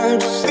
I'm just